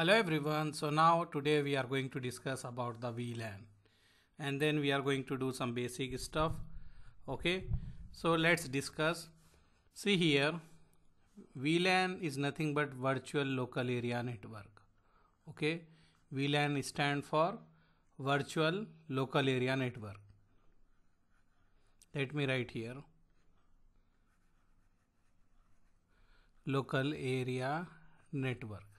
Hello everyone. So now today we are going to discuss about the VLAN and then we are going to do some basic stuff. Okay. So let's discuss. See here VLAN is nothing but virtual local area network. Okay. VLAN stand for virtual local area network. Let me write here. Local area network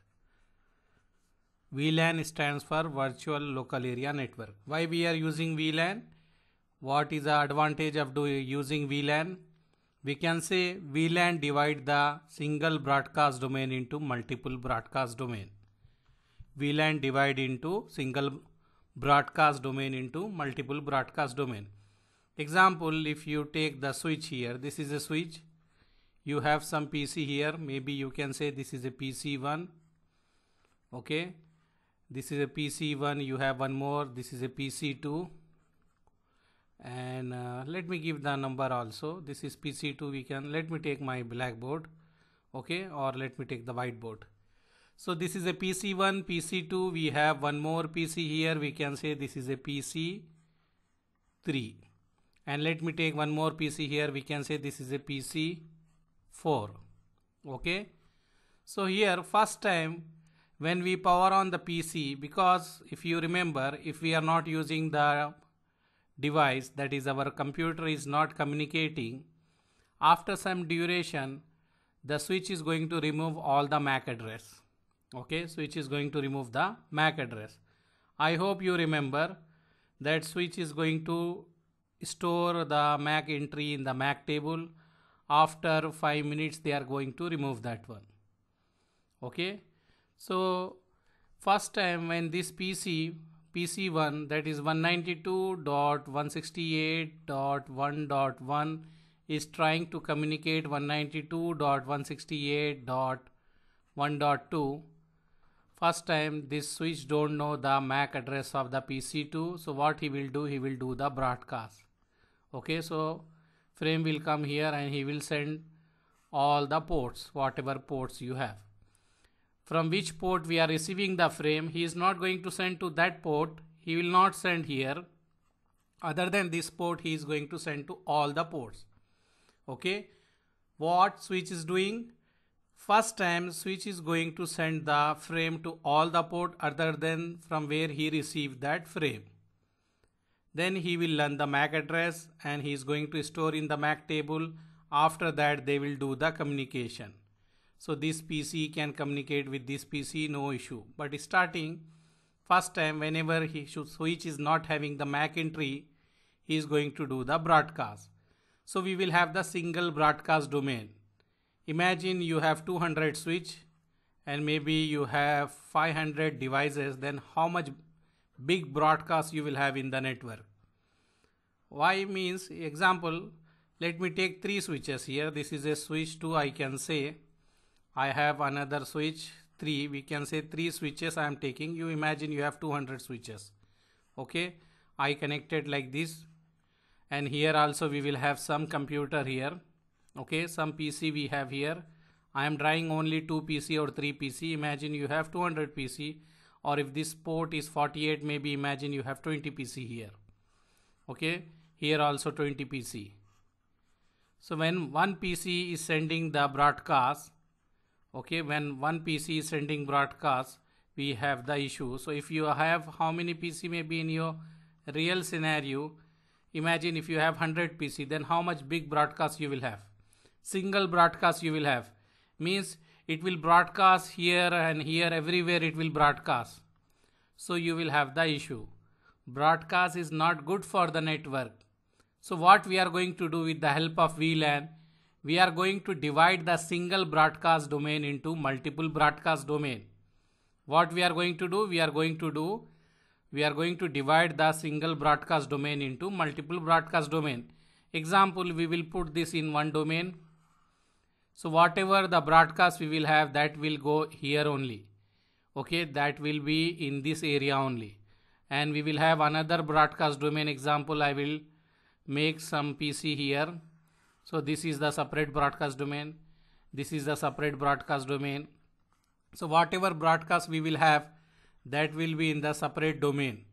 VLAN stands for Virtual Local Area Network. Why we are using VLAN? What is the advantage of doing using VLAN? We can say VLAN divide the single broadcast domain into multiple broadcast domain. VLAN divide into single broadcast domain into multiple broadcast domain. Example, if you take the switch here, this is a switch. You have some PC here. Maybe you can say this is a PC1. Okay this is a PC1 you have one more. This is a PC2 and uh, let me give the number also. This is PC2 we can let me take my blackboard okay? Or let me take the whiteboard. So this is a PC1 PC2 we have one more PC here. We can say this is a PC3 and let me take one more PC here. We can say this is a PC4 okay? So here first time when we power on the PC because if you remember if we are not using the device that is our computer is not communicating after some duration the switch is going to remove all the MAC address. Okay switch is going to remove the MAC address. I hope you remember that switch is going to store the MAC entry in the MAC table. After 5 minutes they are going to remove that one. Okay so first time when this PC PC1 that is 192.168.1.1 is trying to communicate 192.168.1.2 first time this switch don't know the MAC address of the PC2 so what he will do he will do the broadcast. Okay so frame will come here and he will send all the ports whatever ports you have from which port we are receiving the frame he is not going to send to that port he will not send here. Other than this port he is going to send to all the ports. Okay? What switch is doing? First time switch is going to send the frame to all the port other than from where he received that frame. Then he will learn the MAC address and he is going to store in the MAC table. After that they will do the communication so this PC can communicate with this PC no issue. But starting first time whenever he should switch is not having the MAC entry he is going to do the broadcast. So we will have the single broadcast domain. Imagine you have 200 switch and maybe you have 500 devices then how much big broadcast you will have in the network? Why means example let me take three switches here. This is a switch 2 I can say I have another switch 3 we can say 3 switches I am taking. You imagine you have 200 switches. Okay? I connected like this. And here also we will have some computer here. Okay? Some PC we have here. I am drawing only 2 PC or 3 PC imagine you have 200 PC or if this port is 48 maybe imagine you have 20 PC here. Okay? Here also 20 PC so when one PC is sending the broadcast okay when one PC is sending broadcast we have the issue. So if you have how many PC may be in your real scenario? Imagine if you have 100 PC then how much big broadcast you will have? Single broadcast you will have. Means it will broadcast here and here everywhere it will broadcast. So you will have the issue. Broadcast is not good for the network. So what we are going to do with the help of VLAN we are going to divide the single broadcast domain into multiple broadcast domain. What we are going to do? We are going to do, we are going to divide the single broadcast domain into multiple broadcast domain. Example, we will put this in one domain. So whatever the broadcast we will have that will go here only. Okay, that will be in this area only. And we will have another broadcast domain example. I will make some PC here so this is the separate broadcast domain. This is the separate broadcast domain. so whatever broadcast we will have that will be in the separate domain.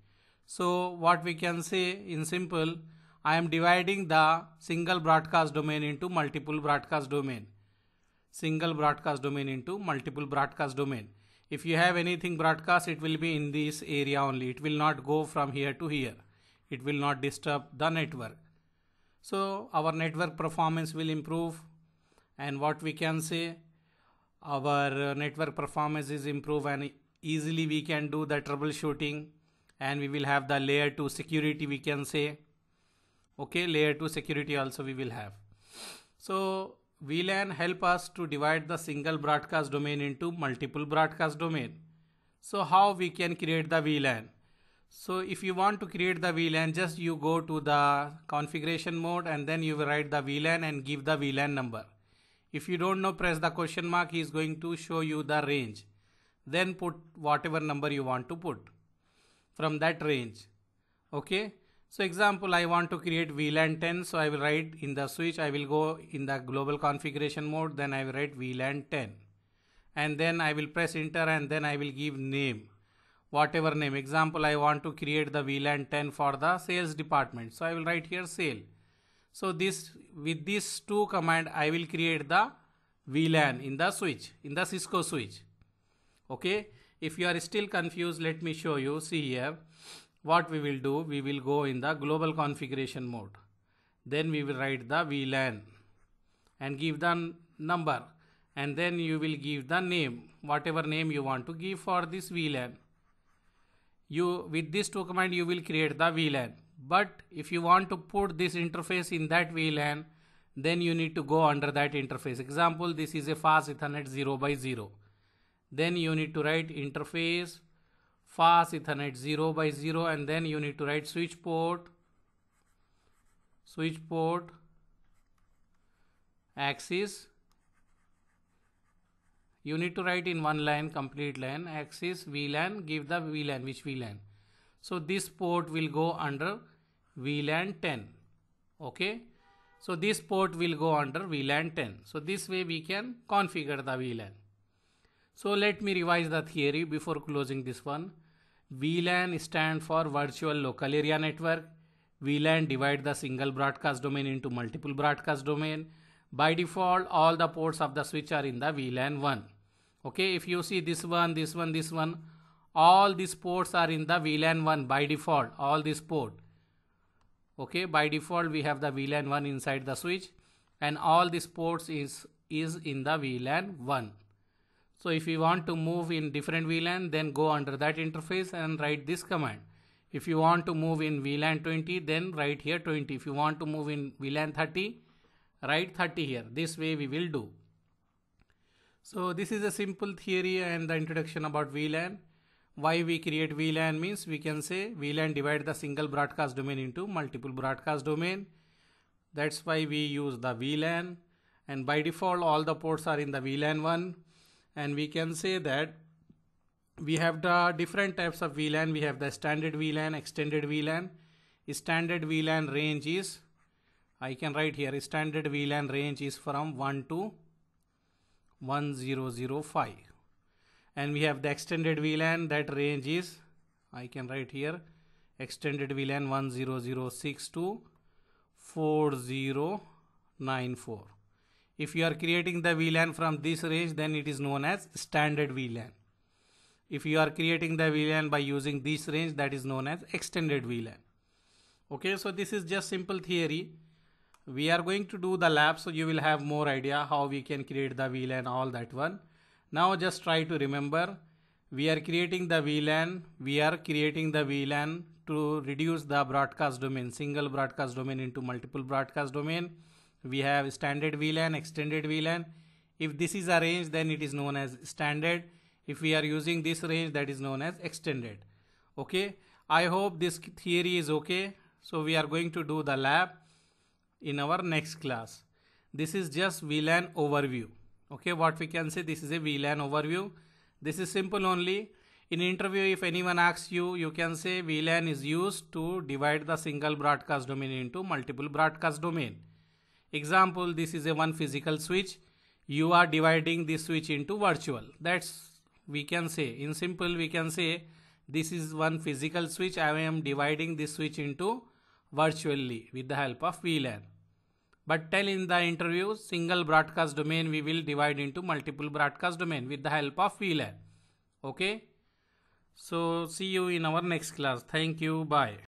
So what we can say in simple I am dividing the single broadcast domain into multiple broadcast domain. Single broadcast domain into multiple broadcast domain. If you have anything broadcast it will be in this area only. It will not go from here to here. It will not disturb the network so our network performance will improve and what we can say our uh, network performance is improve and easily we can do the troubleshooting and we will have the layer 2 security we can say okay layer 2 security also we will have so VLAN help us to divide the single broadcast domain into multiple broadcast domain. So how we can create the VLAN? So if you want to create the VLAN, just you go to the configuration mode and then you write the VLAN and give the VLAN number. If you don't know, press the question mark. He is going to show you the range. Then put whatever number you want to put from that range. Okay. So example, I want to create VLAN 10. So I will write in the switch, I will go in the global configuration mode. Then I will write VLAN 10. And then I will press enter and then I will give name. Whatever name. Example, I want to create the VLAN 10 for the sales department. So I will write here sale. So this with these two command, I will create the VLAN in the switch, in the Cisco switch. Okay. If you are still confused, let me show you. See here what we will do we will go in the global configuration mode then we will write the VLAN and give the number and then you will give the name whatever name you want to give for this VLAN you with this two command you will create the VLAN but if you want to put this interface in that VLAN then you need to go under that interface. Example this is a fast ethernet 0 by 0 then you need to write interface fast ethernet 0 by 0 and then you need to write switch port switch port access you need to write in one line complete line access VLAN give the VLAN which VLAN so this port will go under VLAN 10 okay so this port will go under VLAN 10 so this way we can configure the VLAN so let me revise the theory before closing this one VLAN stand for Virtual Local Area Network. VLAN divide the single broadcast domain into multiple broadcast domain. By default, all the ports of the switch are in the VLAN 1. Okay, if you see this one, this one, this one, all these ports are in the VLAN 1 by default, all this port. Okay, by default we have the VLAN 1 inside the switch and all these ports is, is in the VLAN 1. So if you want to move in different VLAN, then go under that interface and write this command. If you want to move in VLAN 20, then write here 20. If you want to move in VLAN 30, write 30 here. This way we will do. So this is a simple theory and the introduction about VLAN. Why we create VLAN means we can say VLAN divide the single broadcast domain into multiple broadcast domain. That's why we use the VLAN and by default all the ports are in the VLAN 1 and we can say that we have the different types of VLAN. We have the standard VLAN, extended VLAN. Standard VLAN range is, I can write here, standard VLAN range is from 1 to 1005. And we have the extended VLAN, that range is, I can write here, extended VLAN 1006 to 4094. If you are creating the VLAN from this range, then it is known as standard VLAN. If you are creating the VLAN by using this range, that is known as extended VLAN. Okay, so this is just simple theory. We are going to do the lab, so you will have more idea how we can create the VLAN, all that one. Now just try to remember, we are creating the VLAN, we are creating the VLAN to reduce the broadcast domain, single broadcast domain into multiple broadcast domain we have standard VLAN, extended VLAN. If this is a range, then it is known as standard. If we are using this range, that is known as extended. Okay. I hope this theory is okay. So we are going to do the lab in our next class. This is just VLAN overview. Okay. What we can say, this is a VLAN overview. This is simple only. In interview, if anyone asks you, you can say VLAN is used to divide the single broadcast domain into multiple broadcast domain. Example, this is a one physical switch. You are dividing this switch into virtual. That's we can say in simple we can say this is one physical switch i am dividing this switch into virtually with the help of VLAN but tell in the interview single broadcast domain we will divide into multiple broadcast domain with the help of VLAN okay? So see you in our next class. Thank you. Bye